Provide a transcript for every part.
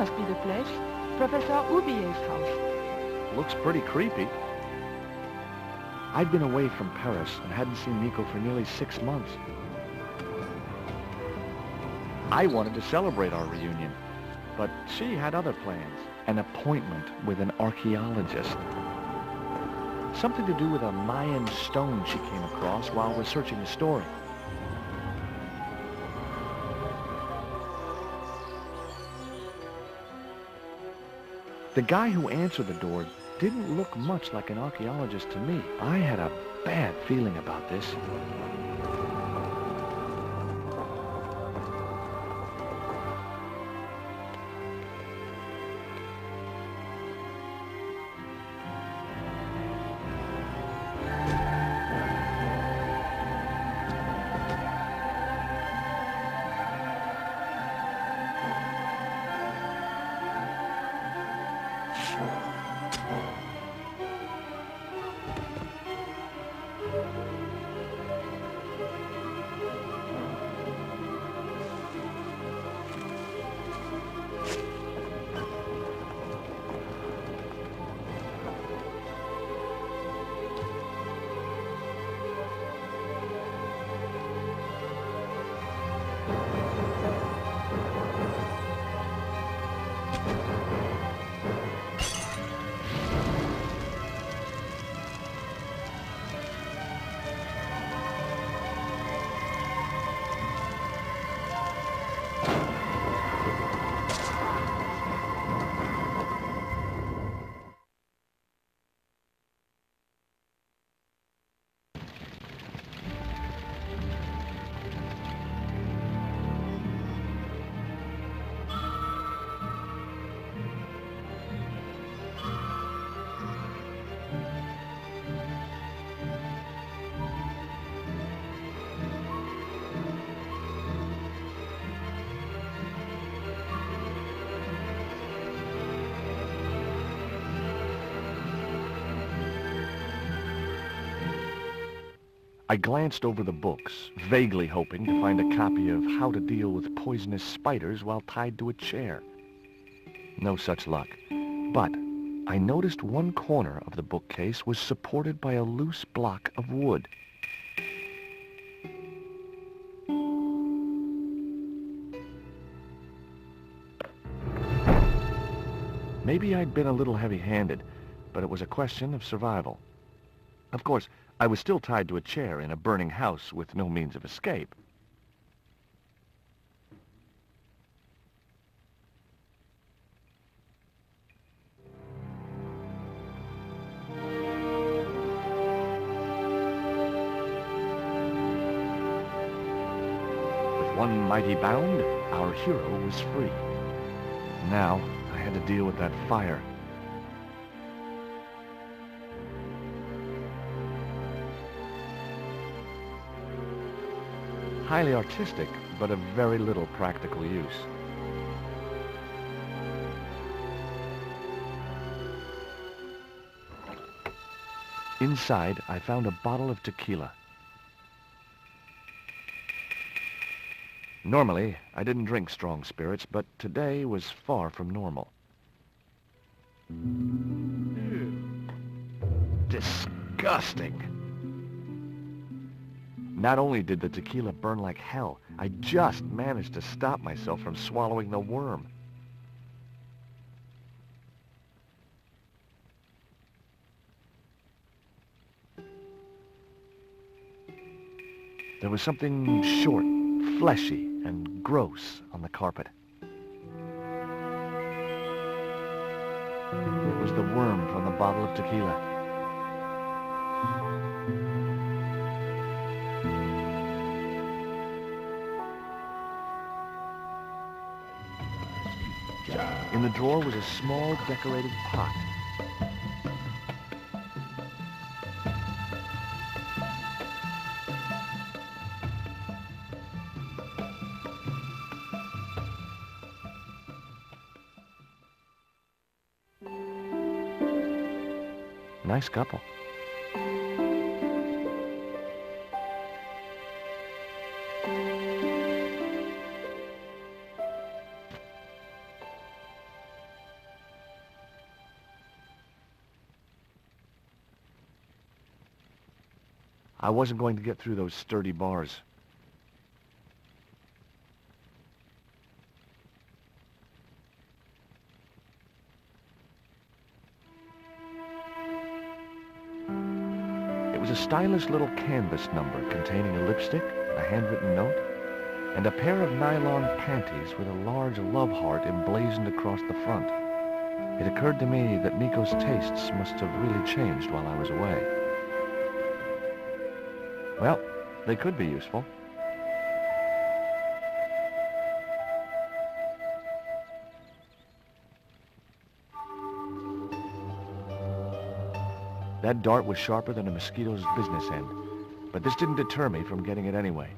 Must be the place. Professor Oubier's house. Looks pretty creepy. I'd been away from Paris and hadn't seen Nico for nearly six months. I wanted to celebrate our reunion, but she had other plans. An appointment with an archaeologist. Something to do with a Mayan stone she came across while researching the story. The guy who answered the door didn't look much like an archaeologist to me. I had a bad feeling about this. I glanced over the books, vaguely hoping to find a copy of How to Deal with Poisonous Spiders while tied to a chair. No such luck. But I noticed one corner of the bookcase was supported by a loose block of wood. Maybe I'd been a little heavy-handed, but it was a question of survival. Of course, I was still tied to a chair in a burning house with no means of escape. With one mighty bound, our hero was free. Now, I had to deal with that fire. Highly artistic, but of very little practical use. Inside, I found a bottle of tequila. Normally, I didn't drink strong spirits, but today was far from normal. Disgusting. Not only did the tequila burn like hell, I just managed to stop myself from swallowing the worm. There was something short, fleshy, and gross on the carpet. It was the worm from the bottle of tequila. Drawer was a small decorated pot. Nice couple. I wasn't going to get through those sturdy bars. It was a stylish little canvas number containing a lipstick, a handwritten note, and a pair of nylon panties with a large love heart emblazoned across the front. It occurred to me that Nico's tastes must have really changed while I was away. Well, they could be useful. That dart was sharper than a mosquito's business end, but this didn't deter me from getting it anyway.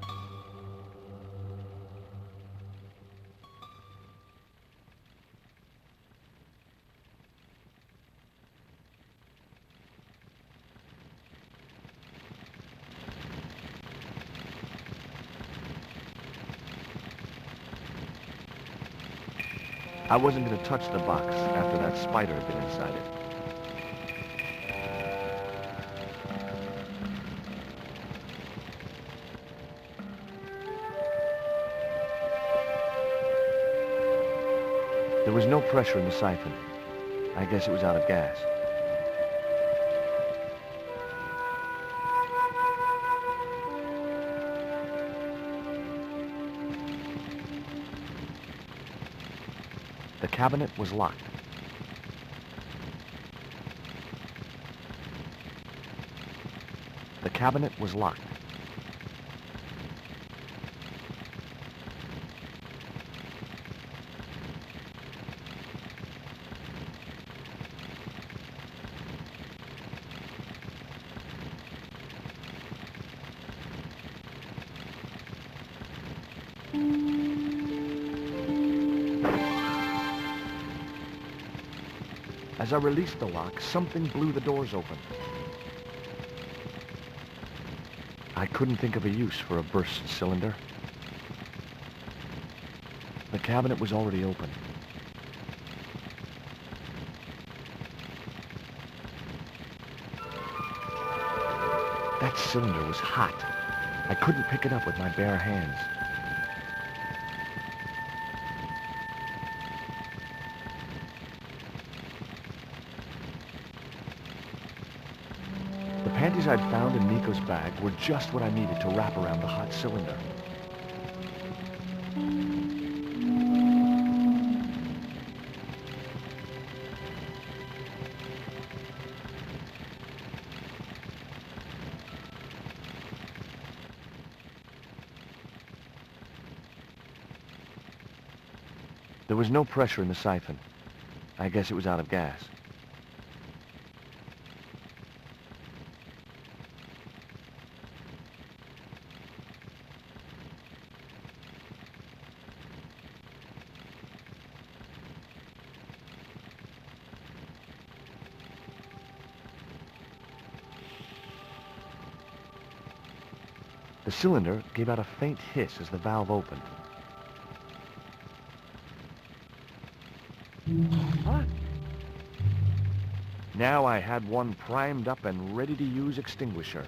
I wasn't going to touch the box after that spider had been inside it. There was no pressure in the siphon. I guess it was out of gas. Cabinet was locked. The cabinet was locked. As I released the lock, something blew the doors open. I couldn't think of a use for a burst cylinder. The cabinet was already open. That cylinder was hot. I couldn't pick it up with my bare hands. I'd found in Nico's bag were just what I needed to wrap around the hot cylinder. There was no pressure in the siphon. I guess it was out of gas. Cylinder gave out a faint hiss as the valve opened. What? Now I had one primed up and ready to use extinguisher.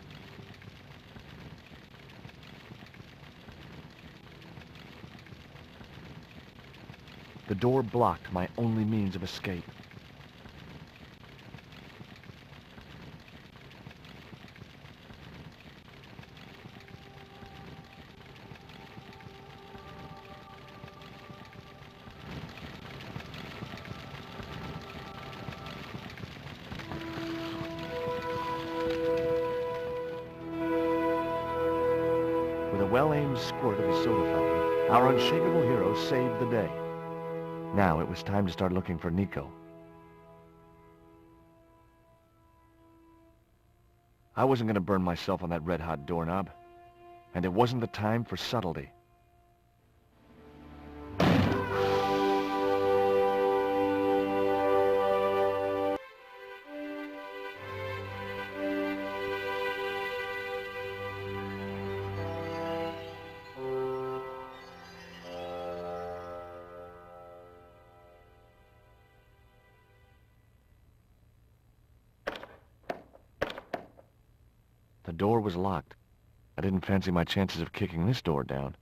The door blocked my only means of escape. Our unshakable hero saved the day. Now it was time to start looking for Nico. I wasn't going to burn myself on that red-hot doorknob. And it wasn't the time for subtlety. Was locked. I didn't fancy my chances of kicking this door down.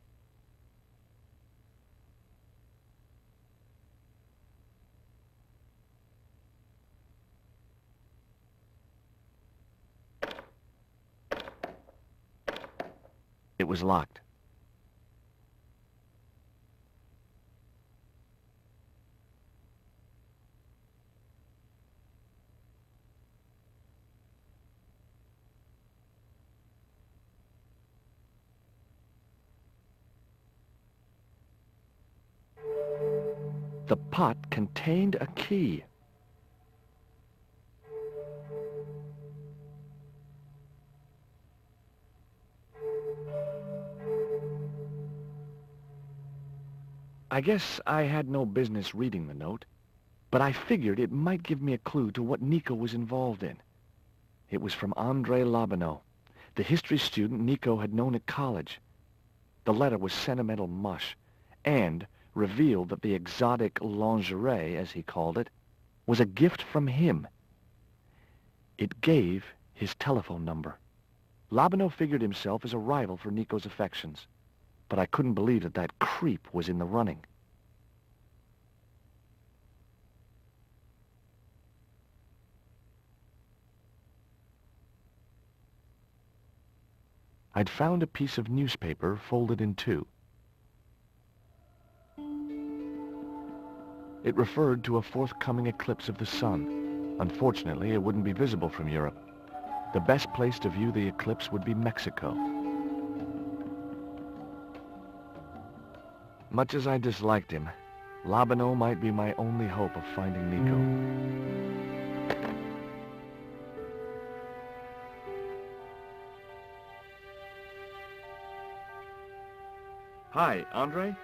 It was locked. Pot contained a key. I guess I had no business reading the note, but I figured it might give me a clue to what Nico was involved in. It was from Andre Lobineau, the history student Nico had known at college. The letter was sentimental mush, and revealed that the exotic lingerie, as he called it, was a gift from him. It gave his telephone number. Lobineau figured himself as a rival for Nico's affections, but I couldn't believe that that creep was in the running. I'd found a piece of newspaper folded in two. It referred to a forthcoming eclipse of the sun. Unfortunately, it wouldn't be visible from Europe. The best place to view the eclipse would be Mexico. Much as I disliked him, Lobineau might be my only hope of finding Nico. Hi, Andre?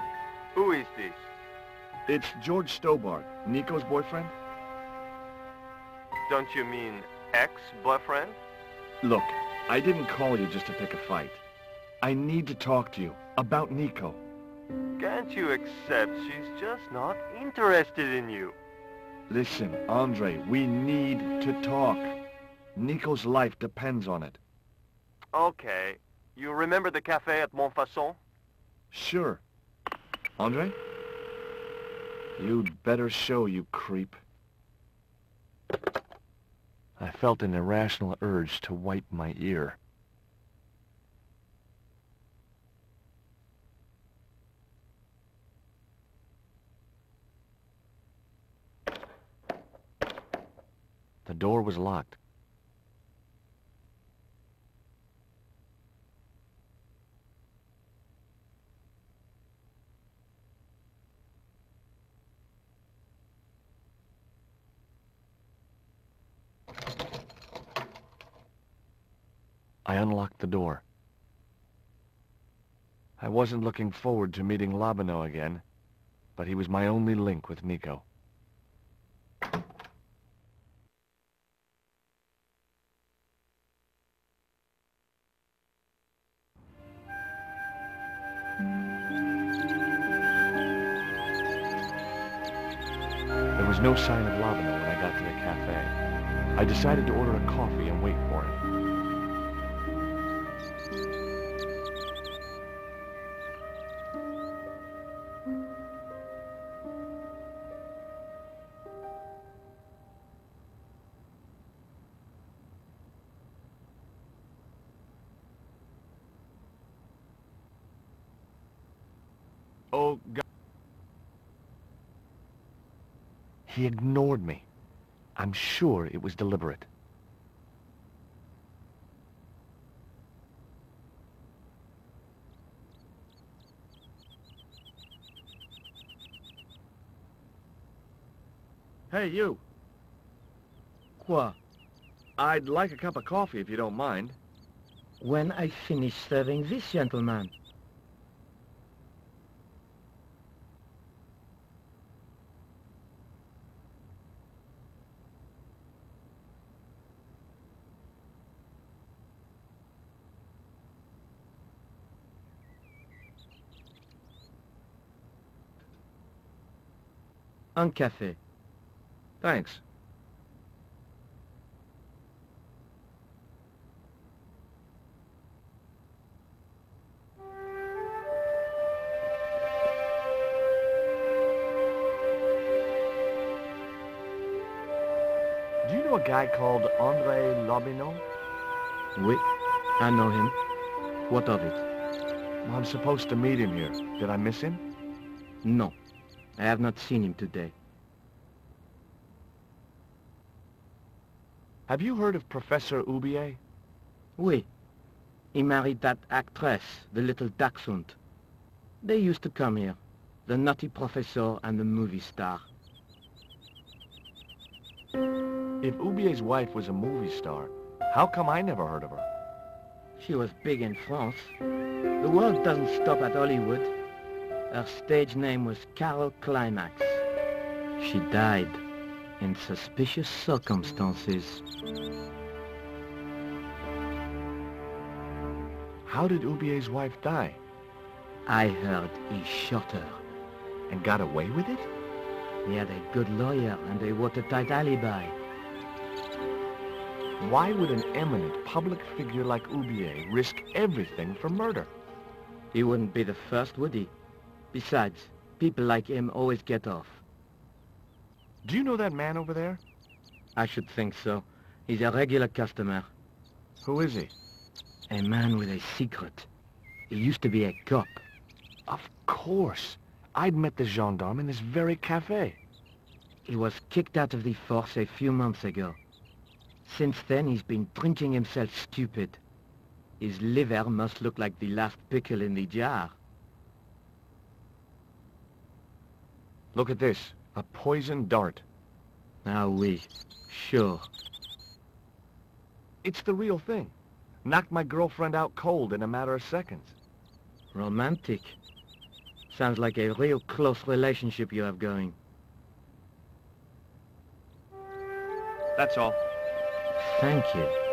Who is this? It's George Stobart, Nico's boyfriend. Don't you mean ex-boyfriend? Look, I didn't call you just to pick a fight. I need to talk to you about Nico. Can't you accept she's just not interested in you? Listen, Andre, we need to talk. Nico's life depends on it. Okay. You remember the cafe at Montfaucon? Sure. Andre? You'd better show, you creep. I felt an irrational urge to wipe my ear. The door was locked. I unlocked the door. I wasn't looking forward to meeting Lobineau again, but he was my only link with Nico. There was no sign of Lobineau when I got to the cafe. I decided to He ignored me. I'm sure it was deliberate. Hey, you. Qua? I'd like a cup of coffee if you don't mind. When I finish serving this gentleman. Un café. Thanks. Do you know a guy called Andre Lobineau? Oui, I know him. What of it? Well, I'm supposed to meet him here. Did I miss him? No. I have not seen him today. Have you heard of Professor Oubier? Oui. He married that actress, the little dachshund. They used to come here, the nutty professor and the movie star. If Oubier's wife was a movie star, how come I never heard of her? She was big in France. The world doesn't stop at Hollywood. Her stage name was Carol Climax. She died in suspicious circumstances. How did Oubier's wife die? I heard he shot her. And got away with it? He had a good lawyer and a watertight alibi. Why would an eminent public figure like Oubier risk everything for murder? He wouldn't be the first, would he? Besides, people like him always get off. Do you know that man over there? I should think so. He's a regular customer. Who is he? A man with a secret. He used to be a cop. Of course. I'd met the gendarme in this very cafe. He was kicked out of the force a few months ago. Since then, he's been drinking himself stupid. His liver must look like the last pickle in the jar. Look at this. A poison dart. Ah oui, sure. It's the real thing. Knocked my girlfriend out cold in a matter of seconds. Romantic. Sounds like a real close relationship you have going. That's all. Thank you.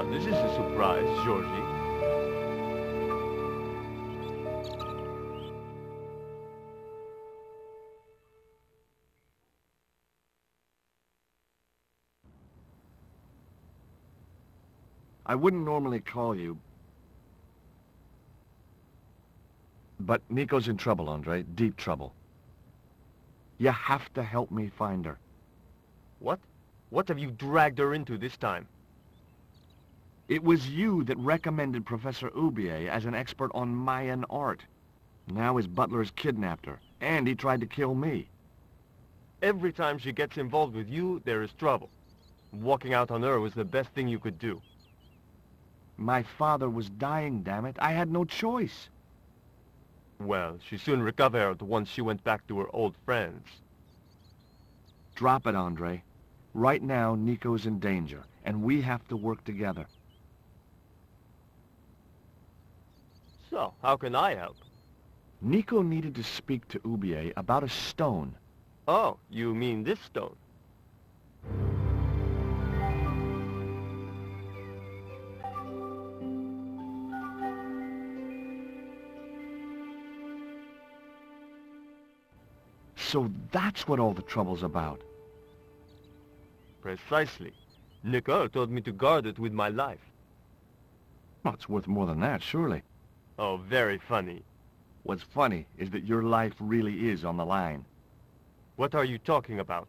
Well, well, this is a surprise, Georgie. I wouldn't normally call you. But Nico's in trouble, Andre. Deep trouble. You have to help me find her. What? What have you dragged her into this time? It was you that recommended Professor Oubier as an expert on Mayan art. Now his butler's kidnapped her, and he tried to kill me. Every time she gets involved with you, there is trouble. Walking out on her was the best thing you could do. My father was dying, damn it. I had no choice. Well, she soon recovered once she went back to her old friends. Drop it, Andre. Right now, Nico's in danger, and we have to work together. So, how can I help? Nico needed to speak to Oubier about a stone. Oh, you mean this stone? So that's what all the trouble's about. Precisely. Nicole told me to guard it with my life. Well, it's worth more than that, surely. Oh, very funny. What's funny is that your life really is on the line. What are you talking about?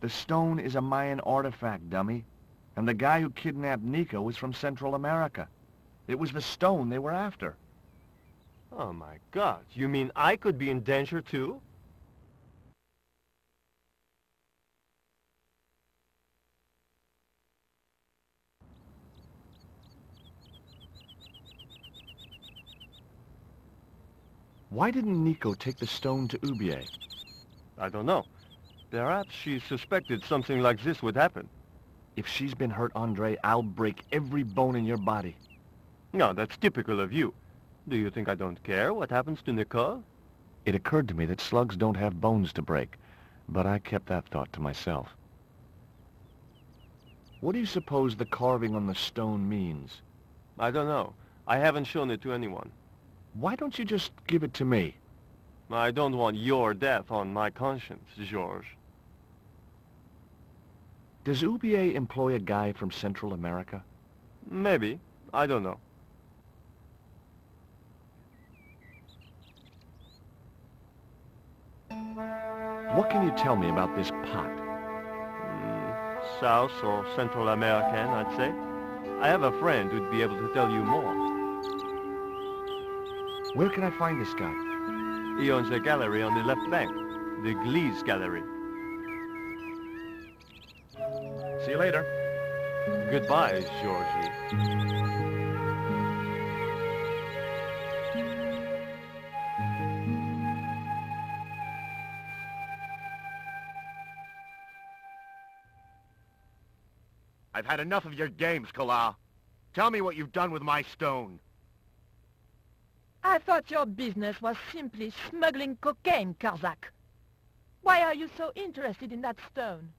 The stone is a Mayan artifact, dummy. And the guy who kidnapped Nico was from Central America. It was the stone they were after. Oh my god, you mean I could be in danger too? Why didn't Nico take the stone to Oubier? I don't know. Perhaps she suspected something like this would happen. If she's been hurt, Andre, I'll break every bone in your body. No, that's typical of you. Do you think I don't care what happens to Nicole? It occurred to me that slugs don't have bones to break, but I kept that thought to myself. What do you suppose the carving on the stone means? I don't know. I haven't shown it to anyone. Why don't you just give it to me? I don't want your death on my conscience, Georges. Does Oubier employ a guy from Central America? Maybe. I don't know. What can you tell me about this pot? Mm, South or Central American, I'd say. I have a friend who'd be able to tell you more. Where can I find this guy? He owns a gallery on the left bank, the Glease Gallery. See you later. Goodbye, Georgie. I've had enough of your games, Kala. Tell me what you've done with my stone. I thought your business was simply smuggling cocaine, Karzac. Why are you so interested in that stone?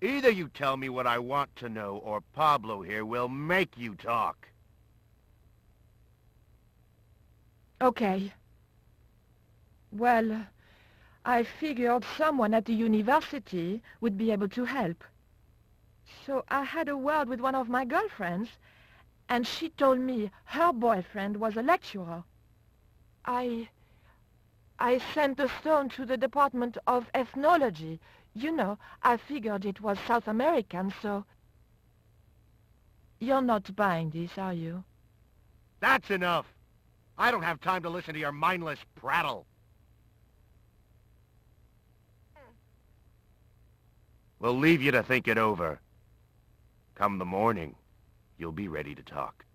Either you tell me what I want to know, or Pablo here will make you talk. Okay. Well, I figured someone at the university would be able to help. So I had a word with one of my girlfriends, and she told me her boyfriend was a lecturer. I... I sent the stone to the Department of Ethnology. You know, I figured it was South American, so... You're not buying this, are you? That's enough. I don't have time to listen to your mindless prattle. We'll leave you to think it over. Come the morning, you'll be ready to talk.